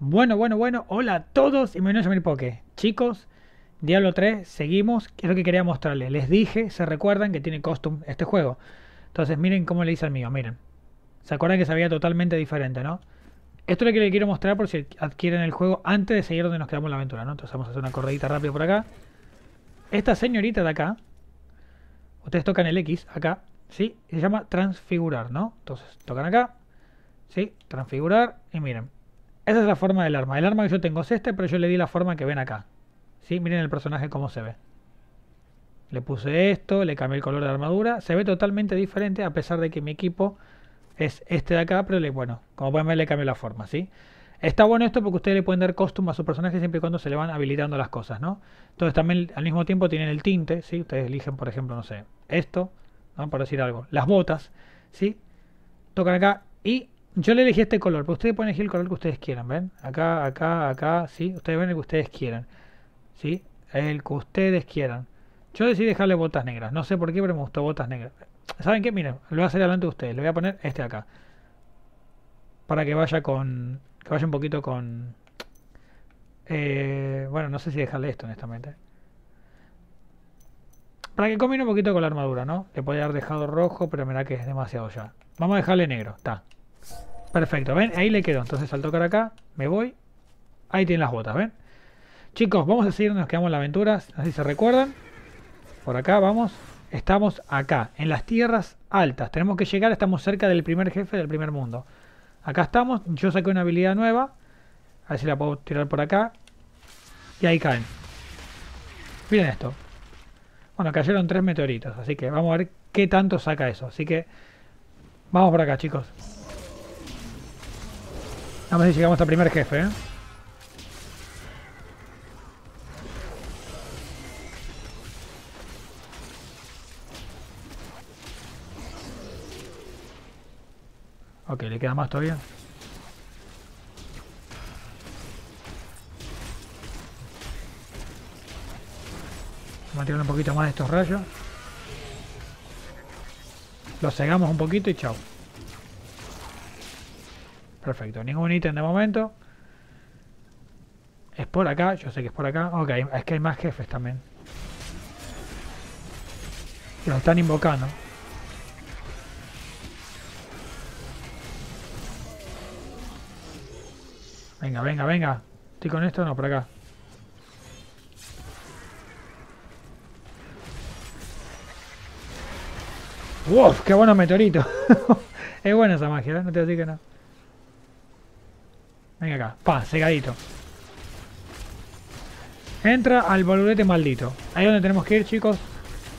Bueno, bueno, bueno, hola a todos y bienvenidos a mi Poke. Chicos, Diablo 3, seguimos. Es lo que quería mostrarles. Les dije, se recuerdan que tiene costume este juego. Entonces miren cómo le hice al mío, miren. ¿Se acuerdan que se veía totalmente diferente, no? Esto es lo que les quiero mostrar por si adquieren el juego antes de seguir donde nos quedamos la aventura, ¿no? Entonces vamos a hacer una corredita rápida por acá. Esta señorita de acá, ustedes tocan el X acá, ¿sí? se llama transfigurar, ¿no? Entonces tocan acá, ¿sí? Transfigurar y miren. Esa es la forma del arma. El arma que yo tengo es este, pero yo le di la forma que ven acá. ¿Sí? Miren el personaje cómo se ve. Le puse esto, le cambié el color de la armadura. Se ve totalmente diferente a pesar de que mi equipo es este de acá, pero bueno, como pueden ver le cambié la forma, ¿sí? Está bueno esto porque ustedes le pueden dar costume a su personaje siempre y cuando se le van habilitando las cosas, ¿no? Entonces también al mismo tiempo tienen el tinte, ¿sí? Ustedes eligen, por ejemplo, no sé, esto, ¿no? Por decir algo. Las botas, ¿sí? Tocan acá y yo le elegí este color, pero ustedes pueden elegir el color que ustedes quieran, ¿ven? Acá, acá, acá, ¿sí? Ustedes ven el que ustedes quieran, ¿sí? El que ustedes quieran. Yo decidí dejarle botas negras, no sé por qué, pero me gustó botas negras. ¿Saben qué? Miren, lo voy a hacer delante de ustedes, le voy a poner este acá. Para que vaya con... que vaya un poquito con... Eh, bueno, no sé si dejarle esto, honestamente. Para que combine un poquito con la armadura, ¿no? Le podría haber dejado rojo, pero mira que es demasiado ya. Vamos a dejarle negro, está. Perfecto, ¿ven? Ahí le quedó. Entonces al tocar acá, me voy. Ahí tienen las botas, ¿ven? Chicos, vamos a seguir, nos quedamos en la aventura. Así se recuerdan. Por acá, vamos. Estamos acá, en las tierras altas. Tenemos que llegar, estamos cerca del primer jefe del primer mundo. Acá estamos. Yo saqué una habilidad nueva. A ver si la puedo tirar por acá. Y ahí caen. Miren esto. Bueno, cayeron tres meteoritos. Así que vamos a ver qué tanto saca eso. Así que vamos por acá, chicos. Vamos a ver si llegamos al primer jefe, ¿eh? Ok, le queda más todavía. Vamos a tirar un poquito más de estos rayos. Los cegamos un poquito y chao. Perfecto, ningún ítem de momento. Es por acá, yo sé que es por acá. Ok, es que hay más jefes también. Los están invocando. Venga, venga, venga. Estoy con esto, no, por acá. ¡Wow! ¡Qué bueno meteorito! es buena esa magia, ¿eh? No te decir que no. Venga acá. Pa, cegadito. Entra al boludete maldito. Ahí es donde tenemos que ir, chicos.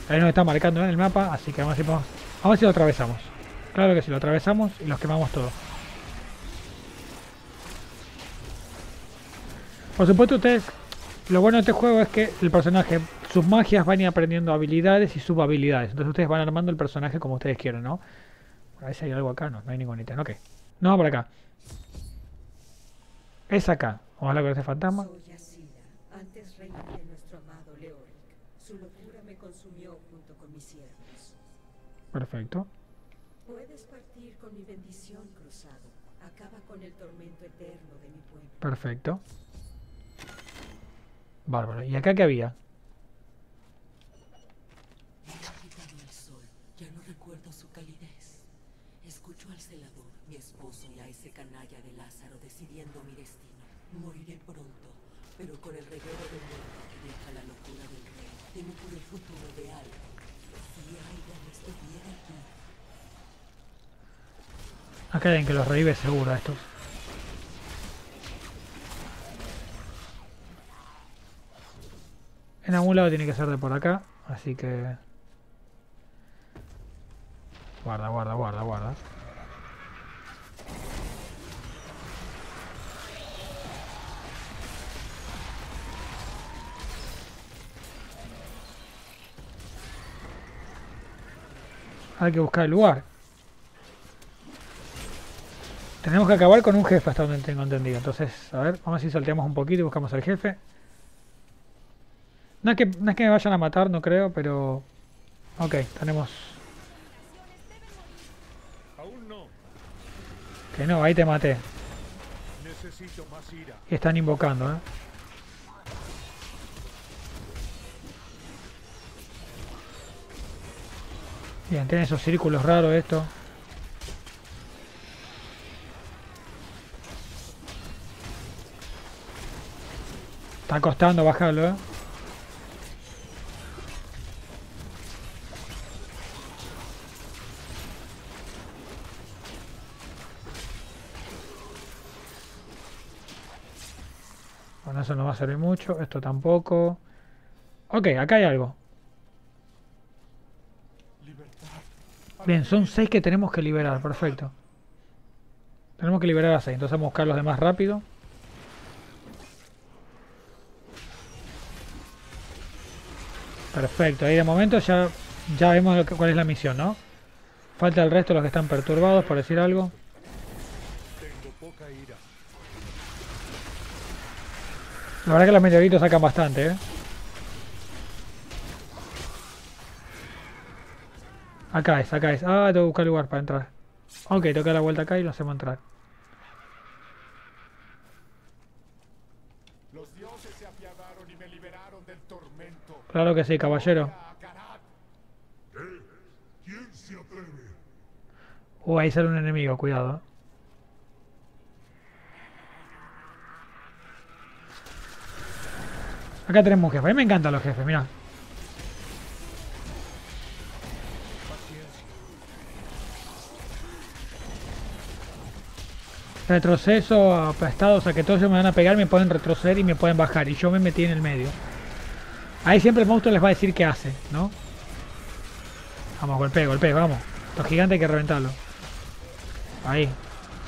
Ahí nos está marcando en el mapa, así que vamos a, si si lo atravesamos. Claro que sí, lo atravesamos y los quemamos todos. Por supuesto, ustedes... Lo bueno de este juego es que el personaje, sus magias van a ir aprendiendo habilidades y subhabilidades. Entonces ustedes van armando el personaje como ustedes quieran, ¿no? A ver si hay algo acá. No, no hay ningún ítem. Ok. No, por acá. Es acá. Hablar con este fantasma. Soy antes reina de nuestro amado Leoric. Su locura me consumió junto con mis siervos. Perfecto. Puedes partir con mi bendición, cruzado. Acaba con el tormento eterno de mi pueblo. Perfecto. Bárbaro. ¿Y acá qué había? El sol. Ya no recuerdo su calidez. Escucho al celador, mi esposo, y a ese canalla de Lázaro decidiendo pronto, pero con el reguero de muerte que deja la locura del rey, temo por el futuro de Alba. Si Aidan estuviera aquí, Acá hay que los revive seguro a estos. En algún lado tiene que ser de por acá, así que... Guarda, guarda, guarda, guarda. Hay que buscar el lugar. Tenemos que acabar con un jefe hasta donde tengo entendido. Entonces, a ver, vamos a ver si salteamos un poquito y buscamos al jefe. No es, que, no es que me vayan a matar, no creo, pero... Ok, tenemos... Aún no. Que no, ahí te maté. Necesito Necesito más ira. Y están invocando, ¿eh? Bien, tiene esos círculos raros esto. Está costando bajarlo, ¿eh? Bueno, eso no va a servir mucho. Esto tampoco. Ok, acá hay algo. Bien, son seis que tenemos que liberar. Perfecto. Tenemos que liberar a seis. Entonces vamos a buscar los demás rápido. Perfecto. Ahí de momento ya, ya vemos cuál es la misión, ¿no? Falta el resto, los que están perturbados, por decir algo. La verdad que los meteoritos sacan bastante, ¿eh? Acá es, acá es. Ah, tengo que buscar lugar para entrar. Ok, tengo que dar la vuelta acá y lo hacemos entrar. Los dioses se apiadaron y me liberaron del tormento. Claro que sí, caballero. A Karat. ¿Quién se atreve? Uh, ahí sale un enemigo, cuidado. ¿eh? Acá tenemos un jefe. A mí me encantan los jefes, mira. Retroceso aplastado, o sea que todos ellos me van a pegar, me pueden retroceder y me pueden bajar. Y yo me metí en el medio. Ahí siempre el monstruo les va a decir qué hace, ¿no? Vamos, golpe, golpe, vamos. Los gigantes hay que reventarlo. Ahí.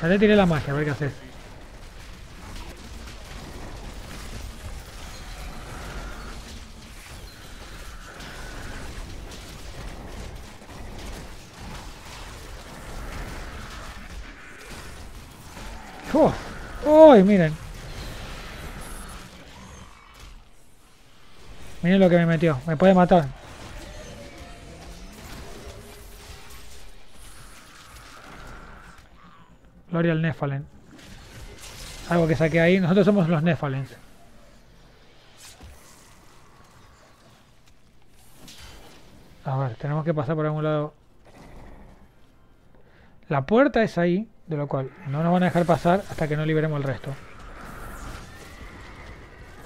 Ya le tiré la magia, a ver qué haces. ¡Uf! ¡Uy, miren! Miren lo que me metió. Me puede matar. Gloria al Nefalen. Algo que saqué ahí. Nosotros somos los Nefalens. A ver, tenemos que pasar por algún lado. La puerta es ahí, de lo cual no nos van a dejar pasar hasta que no liberemos el resto.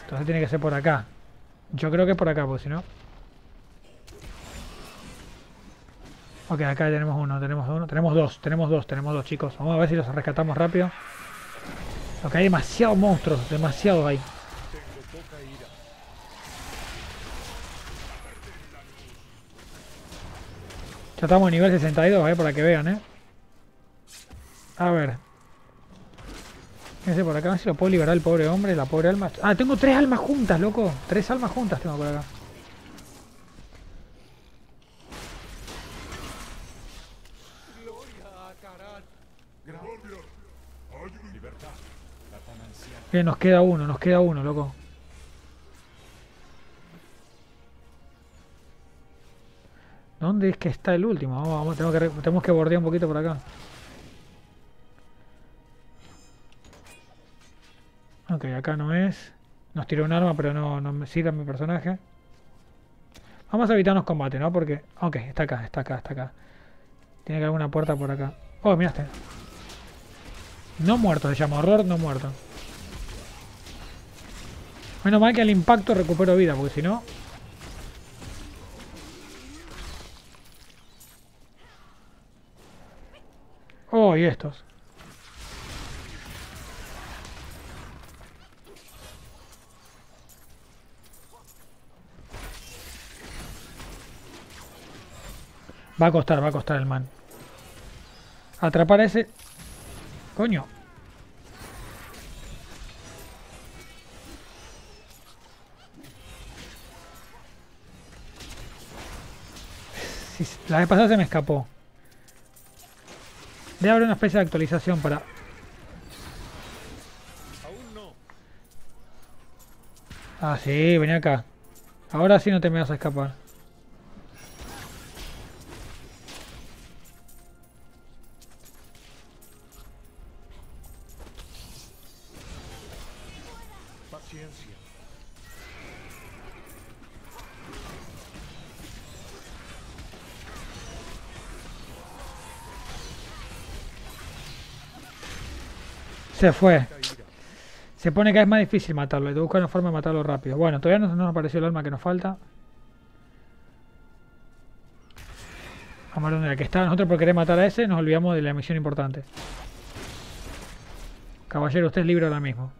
Entonces tiene que ser por acá. Yo creo que por acá, pues si no... Ok, acá tenemos uno, tenemos uno, tenemos dos, tenemos dos, tenemos dos chicos. Vamos a ver si los rescatamos rápido. Ok, hay demasiados monstruos, demasiados ira. Ya estamos en nivel 62, eh, para que vean, eh. A ver. Fíjense por acá, a ver si lo puedo liberar el pobre hombre, la pobre alma. Ah, tengo tres almas juntas, loco. Tres almas juntas tengo por acá. Bien, nos queda uno, nos queda uno, loco. ¿Dónde es que está el último? Vamos, vamos, tengo que, tenemos que bordear un poquito por acá. Ok, acá no es. Nos tiró un arma, pero no, no me sirve a mi personaje. Vamos a evitarnos combate, ¿no? Porque... Ok, está acá, está acá, está acá. Tiene que haber una puerta por acá. Oh, miraste. No muerto, se llama horror, no muerto. Menos mal que al impacto recupero vida, porque si no... Oh, y estos. Va a costar, va a costar el man. Atrapar a ese... Coño. La vez pasada se me escapó. Debe haber una especie de actualización para... Ah, sí, venía acá. Ahora sí no te me vas a escapar. Se fue. Se pone que es más difícil matarlo. Hay que buscar una forma de matarlo rápido. Bueno, todavía no, no nos apareció el alma que nos falta. Vamos a ver dónde que está. Nosotros por querer matar a ese nos olvidamos de la misión importante. Caballero, usted es libre ahora mismo.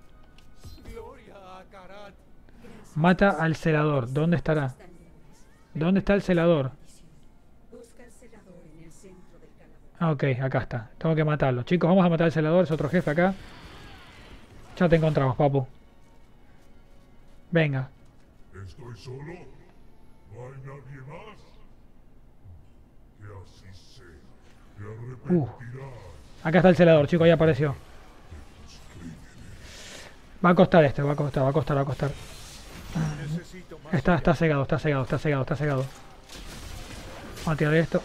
Mata al celador. ¿Dónde estará? ¿Dónde está el celador? Ah, ok, acá está. Tengo que matarlo. Chicos, vamos a matar al celador. Es otro jefe acá. Ya te encontramos, papu. Venga. ¿Estoy solo? ¿No hay nadie más? Que así sea. Te Uh. arrepentirás. Acá está el celador, chicos, ya apareció. Va a costar este, va a costar, va a costar, va a costar. Está, está cegado, está cegado, está cegado, está cegado. Vamos a tirar esto.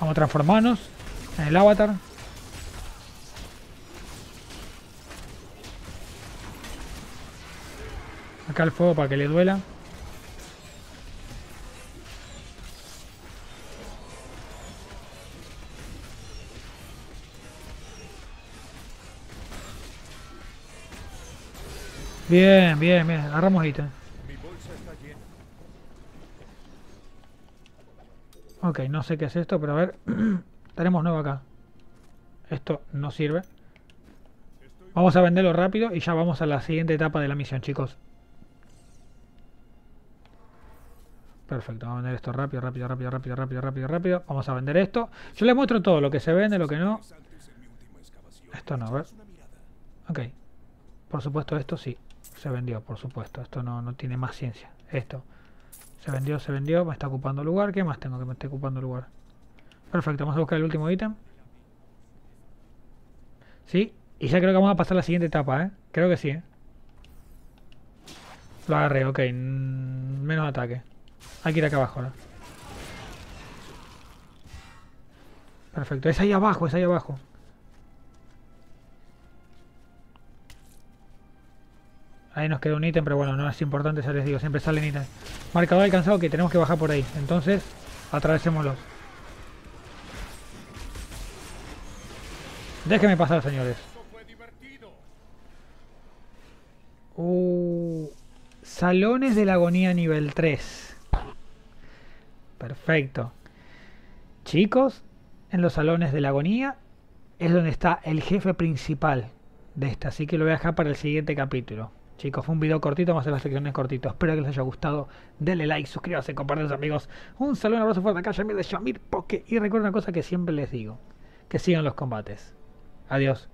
Vamos a transformarnos en el avatar. Acá el fuego para que le duela. Bien, bien, bien. Agarramos llena. Ok, no sé qué es esto, pero a ver. Tenemos nuevo acá. Esto no sirve. Vamos a venderlo rápido y ya vamos a la siguiente etapa de la misión, chicos. Perfecto, vamos a vender esto rápido, rápido, rápido, rápido, rápido, rápido, rápido. Vamos a vender esto. Yo les muestro todo, lo que se vende, lo que no. Esto no, ver. Ok. Por supuesto, esto sí. Se vendió, por supuesto. Esto no, no tiene más ciencia. Esto. Se vendió, se vendió. Me está ocupando lugar. ¿Qué más tengo que me esté ocupando lugar? Perfecto, vamos a buscar el último ítem. Sí. Y ya creo que vamos a pasar a la siguiente etapa, ¿eh? Creo que sí, ¿eh? Lo agarré, ok. mm, Menos ataque. Hay que ir acá abajo. Perfecto. Es ahí abajo, es ahí abajo. Nos queda un ítem, pero bueno, no es importante, ya les digo, siempre salen ítems. Marcador alcanzado que tenemos que bajar por ahí. Entonces, atravesémoslos. Déjenme pasar, señores. Uh, salones de la agonía nivel 3. Perfecto. Chicos, en los salones de la agonía es donde está el jefe principal de esta. Así que lo voy a dejar para el siguiente capítulo. Chicos, fue un video cortito, vamos a las secciones cortitos. Espero que les haya gustado. Denle like, suscríbanse, compartan sus amigos. Un saludo, un abrazo fuerte acá, Yamir de Yamir Poke. Y recuerden una cosa que siempre les digo. Que sigan los combates. Adiós.